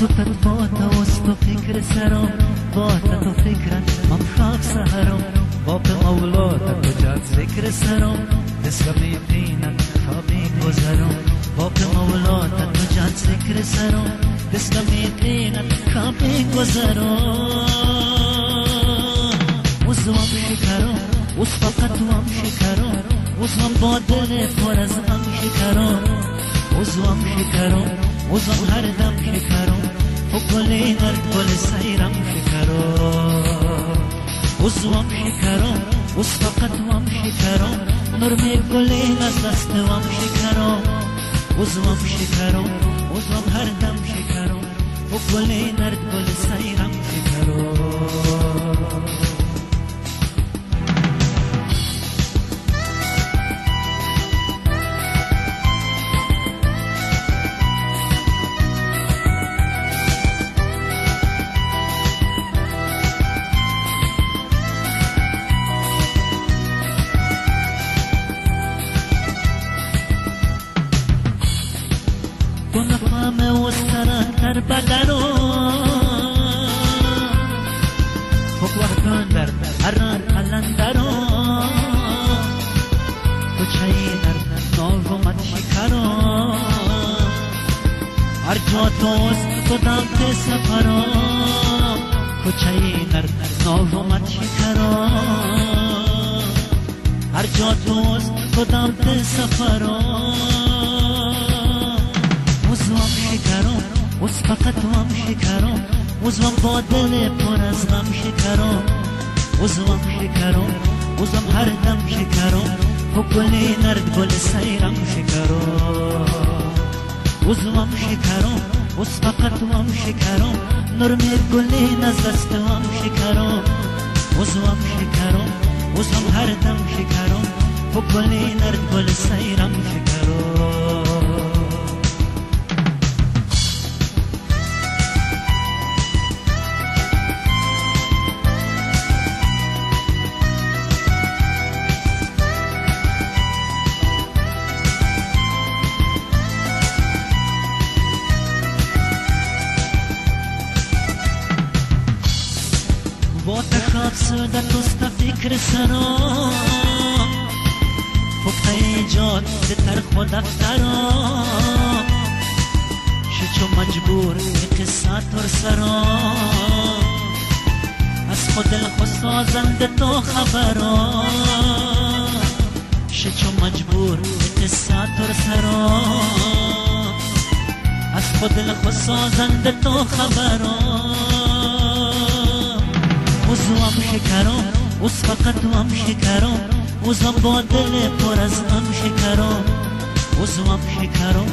صوتت باد و تو فکر سرم باد تو فکرت من خواب سهرم باب مولا تو جات ذکر سرم دسکمی پینت خوابی گذرم باب مولا تو جات ذکر سرم دسکمی پینت خوابی گذرم وزوام شکرم وز فقط وام شکرم وزوام با دل پر از غم شکرم وزوام شکرم وزوام هر دم شکرم و گلی در گل سیرم شکرم وزوام شکرم وز فقط وام شکرم نور می گلی از دست وام شکرم وزوام شکرم وزوام هر دم شکرم گلی در گل سیرم گناهام و سرانتر بدرو. خوب وقتان در هران قلندرو کچهی در ناغمت شکرو. هر جا توست تو دمت سفرو کچهی در ناغمت شکرو. هر جا توست تو دمت سفرو وز فقط وام شکرم وزوام با دل پر از غم شکرم وزوام شکرم وزوام هر دم شکرم و گلی نرد گل سیرم شکرم وزوام شکرم وز فقط وام شکرم نرمی گلی نز دست وام شکرم وزوام شکرم وزوام هر دم شکرم و گلی نرد گل سیرم سوده توست فکر سرا. فوق ایجاد تر خود افترا شچو مجبور قصه تر سرا. از خود دل خود سازند تو خبرا. شچو مجبور قصه تر سرا. از خود دل خود سازند تو خبرا. وزوام شکرم وز فقط وام شکرم وزوام با دل پر از غم شکرم وزوام شکرم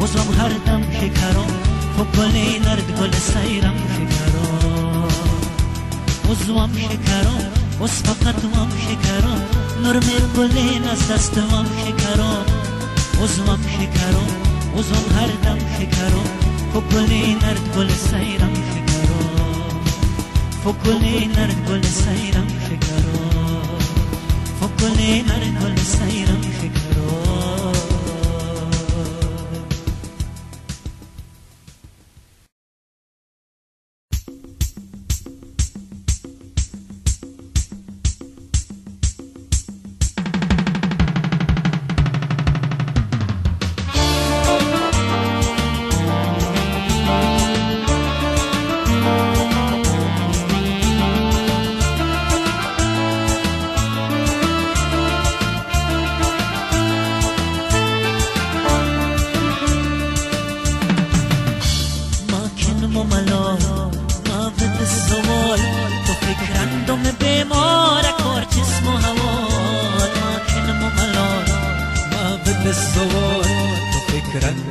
وزوام هر دم شکرم تو گلی نرد گل سیرم شکرم وزوام شکرم وز فقط وام شکرم نور می گلی از دست وام شکرم وزوام شکرم وزوام هر دم شکرم تو گلی نرد گل سیرم شکرم فکلی نر گل سیرم شکرو فکلی نر گل سیرم شکرو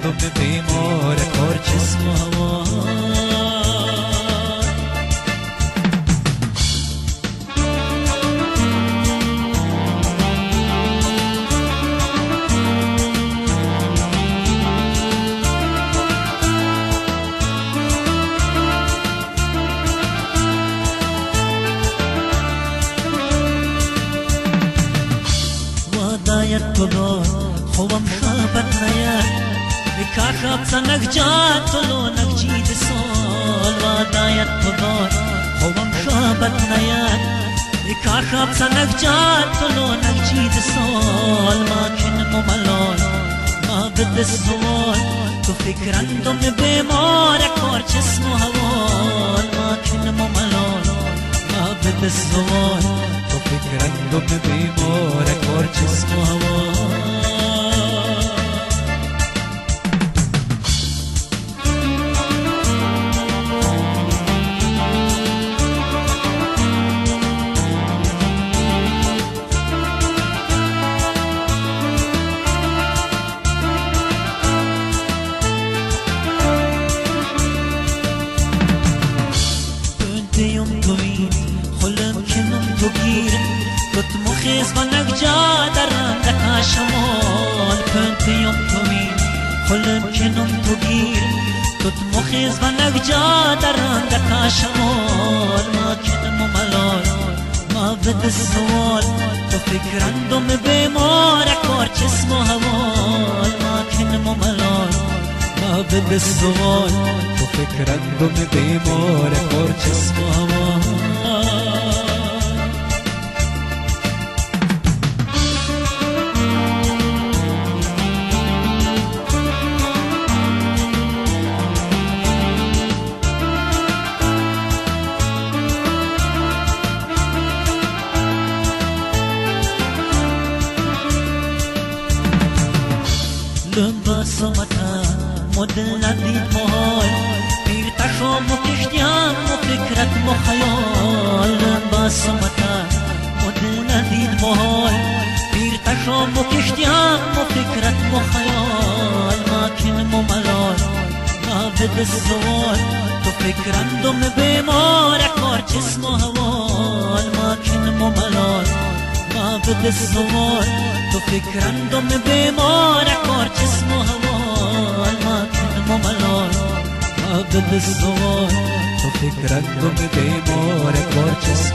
وادایت تو با خوبم خوابت نیاد كاخب سنك جات طلو نك سول ودايت تبار خوام شابت نيات كاخب سنك جات طلو نك سول ما كن مملول ما بد السوال تو فكر عندهم بمارك كار جسمه هوال ما كن مملول ما بد السوال تو فكر عندهم بمارك كار جسمه هوال كنت مخيز بنك جادر لك شمال كنت يوم طويل خلم كنم تغير كنت مخيز بنك جادر لك شمال ما كنم ملال ما بد السوال تو فكر عندهم بمارك كورش اسمه هوال ما كنم ملال ما بد السوال فكرando me demora corte amor بصمتا ودنا دين مهال بير تشوم وكشتيان وفكرك مخيال ما كن مملال ما بد الزوال تو فكر عندهم بمارك كار جسم هوال ما كن مملال ما بد الزوال تو فكر عندهم بمارك كار جسم هوال ما كن مملال قبل الصغار وفكرك ضم بيمارك وارجس